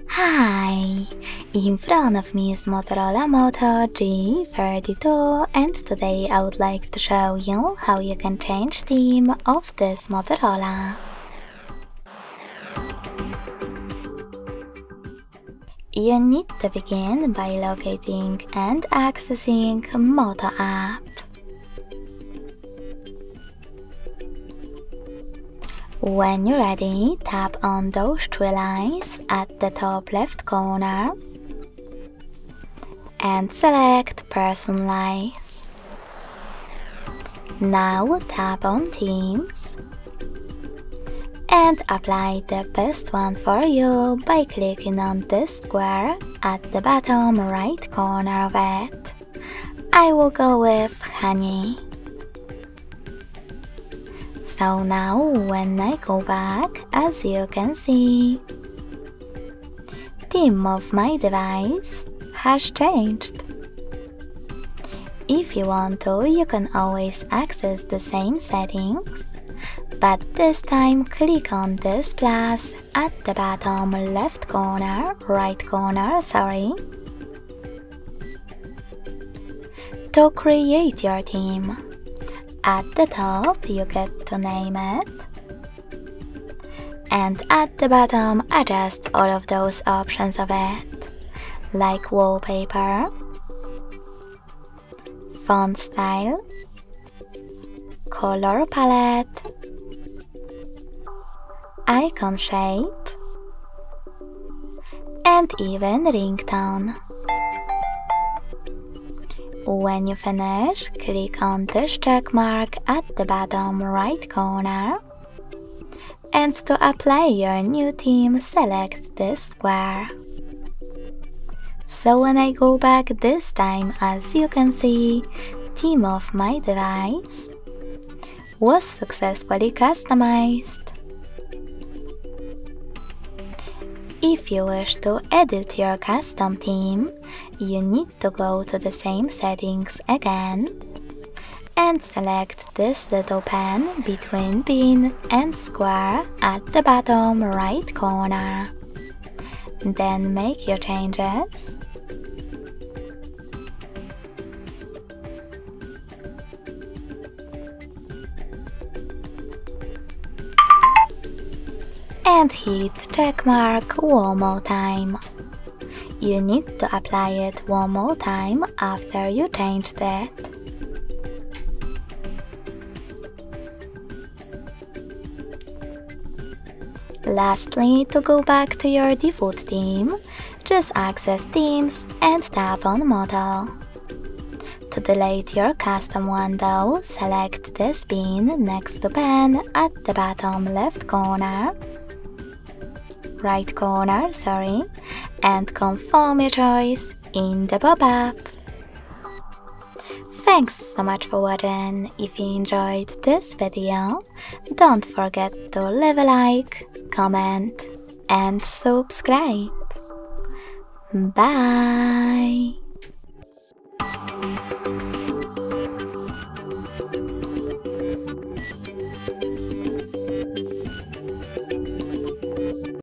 Hi! In front of me is Motorola Moto G32 and today I would like to show you how you can change theme of this Motorola. You need to begin by locating and accessing Moto app. When you're ready, tap on those three lines at the top left corner and select Personalize. Now tap on Themes and apply the best one for you by clicking on this square at the bottom right corner of it. I will go with Honey. So now when I go back, as you can see, theme of my device has changed. If you want to, you can always access the same settings, but this time click on this plus at the bottom left corner, right corner, sorry, to create your theme. At the top, you get to name it. And at the bottom, adjust all of those options of it, like wallpaper, font style, color palette, icon shape, and even ringtone. When you finish, click on this check mark at the bottom right corner. And to apply your new theme, select this square. So when I go back this time, as you can see, theme of my device was successfully customized. If you wish to edit your custom theme, you need to go to the same settings again and select this little pen between pin and square at the bottom right corner. Then make your changes. And hit checkmark one more time. You need to apply it one more time after you change it. Lastly, to go back to your default theme, just access Themes and tap on Model. To delete your custom though, select this pin next to pen at the bottom left corner right corner, sorry, and confirm your choice in the pop-up. Thanks so much for watching. If you enjoyed this video, don't forget to leave a like, comment and subscribe. Bye!